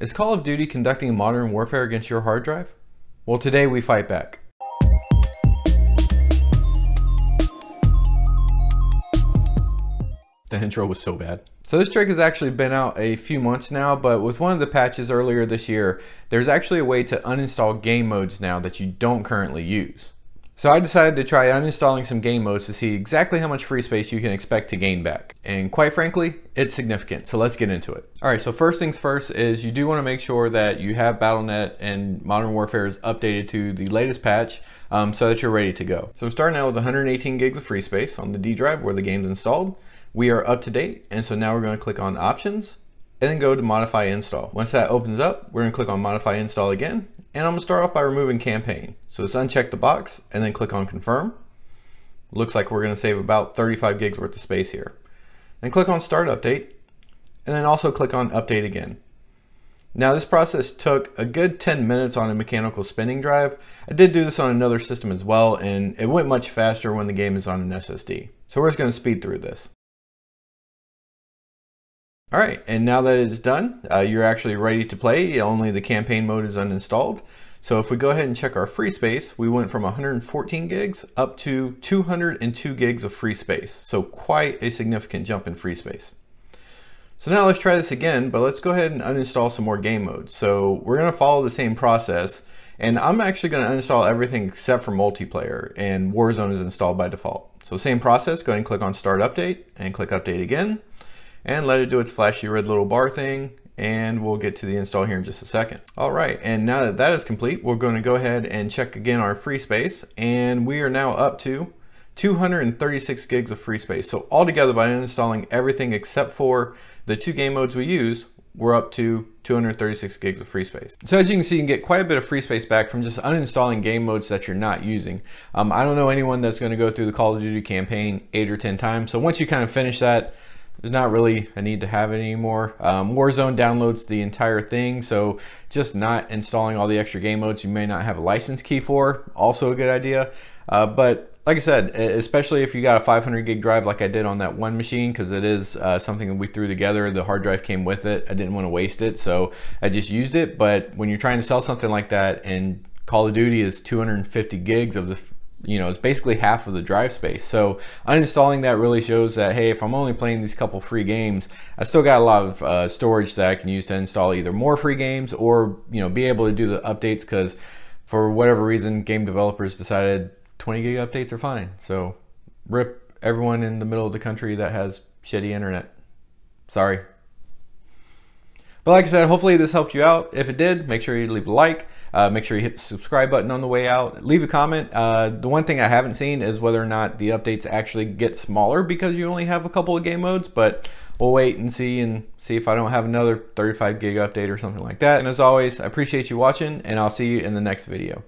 Is Call of Duty conducting modern warfare against your hard drive? Well, today we fight back. The intro was so bad. So this trick has actually been out a few months now, but with one of the patches earlier this year, there's actually a way to uninstall game modes now that you don't currently use. So I decided to try uninstalling some game modes to see exactly how much free space you can expect to gain back. And quite frankly, it's significant, so let's get into it. All right, so first things first is you do wanna make sure that you have Battle.net and Modern Warfare is updated to the latest patch um, so that you're ready to go. So I'm starting out with 118 gigs of free space on the D drive where the game's installed. We are up to date, and so now we're gonna click on Options, and then go to Modify Install. Once that opens up, we're gonna click on Modify Install again, and I'm gonna start off by removing Campaign. So let's uncheck the box, and then click on Confirm. Looks like we're gonna save about 35 gigs worth of space here. Then click on Start Update, and then also click on Update again. Now this process took a good 10 minutes on a mechanical spinning drive. I did do this on another system as well, and it went much faster when the game is on an SSD. So we're just gonna speed through this. All right, and now that it's done, uh, you're actually ready to play. Only the campaign mode is uninstalled. So if we go ahead and check our free space, we went from 114 gigs up to 202 gigs of free space. So quite a significant jump in free space. So now let's try this again, but let's go ahead and uninstall some more game modes. So we're gonna follow the same process, and I'm actually gonna uninstall everything except for multiplayer, and Warzone is installed by default. So same process, go ahead and click on Start Update, and click Update again and let it do its flashy red little bar thing and we'll get to the install here in just a second. All right, and now that that is complete, we're going to go ahead and check again our free space, and we are now up to 236 gigs of free space. So altogether, by installing everything except for the two game modes we use, we're up to 236 gigs of free space. So as you can see, you can get quite a bit of free space back from just uninstalling game modes that you're not using. Um, I don't know anyone that's gonna go through the Call of Duty campaign eight or 10 times. So once you kind of finish that, there's not really a need to have it anymore. Um, Warzone downloads the entire thing, so just not installing all the extra game modes you may not have a license key for, also a good idea. Uh, but like I said, especially if you got a 500 gig drive like I did on that one machine, because it is uh, something that we threw together, the hard drive came with it. I didn't want to waste it, so I just used it. But when you're trying to sell something like that and Call of Duty is 250 gigs of the you know, it's basically half of the drive space. So uninstalling that really shows that, hey, if I'm only playing these couple free games, I still got a lot of uh, storage that I can use to install either more free games or, you know, be able to do the updates because for whatever reason, game developers decided 20 gig updates are fine. So rip everyone in the middle of the country that has shitty internet. Sorry. But like I said, hopefully this helped you out. If it did, make sure you leave a like. Uh, make sure you hit the subscribe button on the way out. Leave a comment. Uh, the one thing I haven't seen is whether or not the updates actually get smaller because you only have a couple of game modes, but we'll wait and see and see if I don't have another 35 gig update or something like that. And as always, I appreciate you watching and I'll see you in the next video.